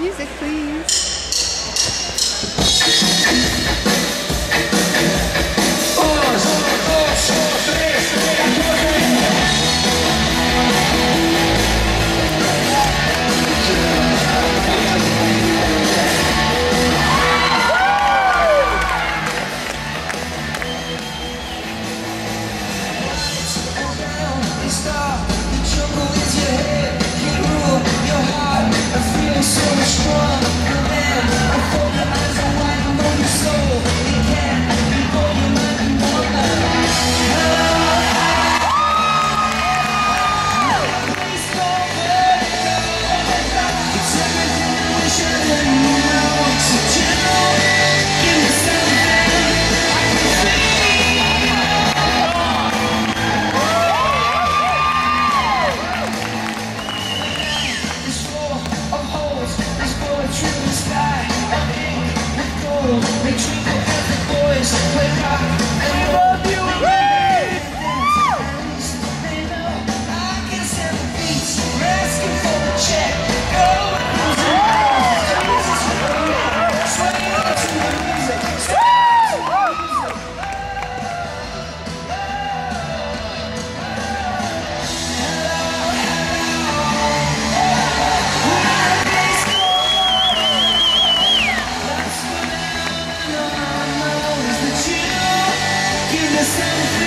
Music, please. innocent